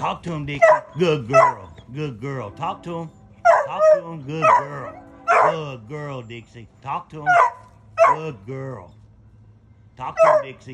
Talk to him, Dixie. Good girl. Good girl. Talk to him. Talk to him. Good girl. Good girl, Dixie. Talk to him. Good girl. Talk to him, Dixie.